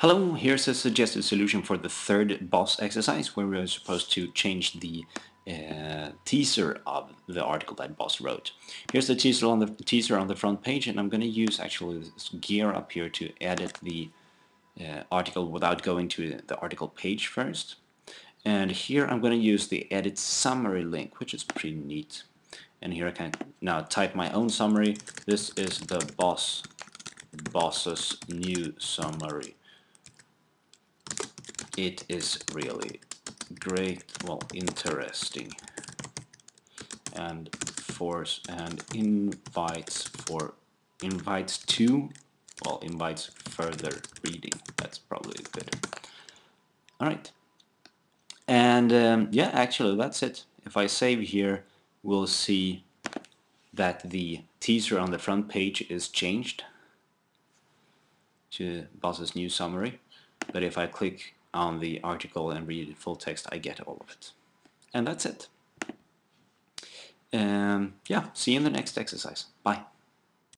Hello, here's a suggested solution for the third boss exercise where we're supposed to change the uh, teaser of the article that boss wrote. Here's the teaser on the teaser on the front page and I'm going to use actually this gear up here to edit the uh, article without going to the article page first. And here I'm going to use the edit summary link which is pretty neat. And here I can now type my own summary. This is the boss boss's new summary it is really great, well, interesting and force and invites for invites to well invites further reading. That's probably good. All right. And um, yeah actually that's it. If I save here we'll see that the teaser on the front page is changed to boss's new summary. But if I click on the article and read full text, I get all of it. And that's it. Um, yeah, see you in the next exercise. Bye.